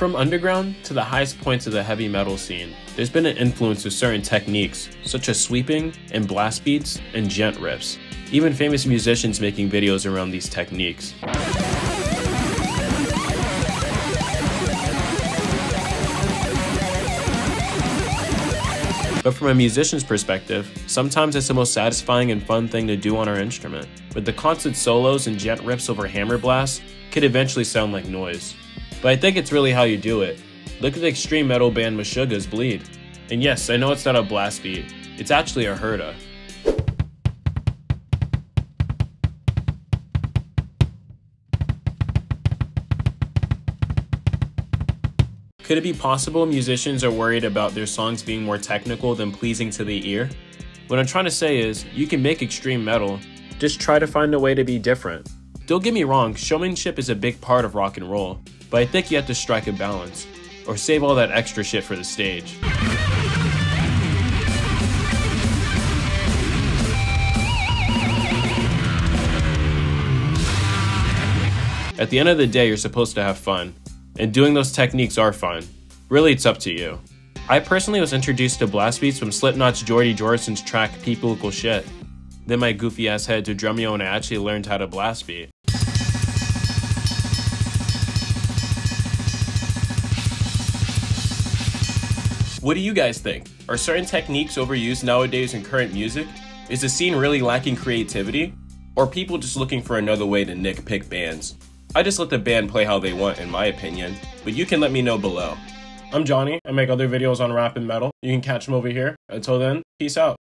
From underground to the highest points of the heavy metal scene, there's been an influence of certain techniques, such as sweeping and blast beats and djent riffs, even famous musicians making videos around these techniques. But from a musician's perspective, sometimes it's the most satisfying and fun thing to do on our instrument. But the constant solos and djent rips over hammer blasts could eventually sound like noise. But I think it's really how you do it. Look at the extreme metal band Meshuggah's Bleed. And yes, I know it's not a blast beat, it's actually a herta. Could it be possible musicians are worried about their songs being more technical than pleasing to the ear? What I'm trying to say is, you can make extreme metal, just try to find a way to be different. Don't get me wrong, showmanship is a big part of rock and roll, but I think you have to strike a balance, or save all that extra shit for the stage. At the end of the day, you're supposed to have fun, and doing those techniques are fun. Really, it's up to you. I personally was introduced to blast beats from Slipknot's Jordy Jordison's track People Equal Shit. Then my goofy ass head to Drumeo and I actually learned how to blast beat. What do you guys think? Are certain techniques overused nowadays in current music? Is the scene really lacking creativity? Or people just looking for another way to nitpick bands? I just let the band play how they want, in my opinion, but you can let me know below. I'm Johnny. I make other videos on rap and metal. You can catch them over here. Until then, peace out.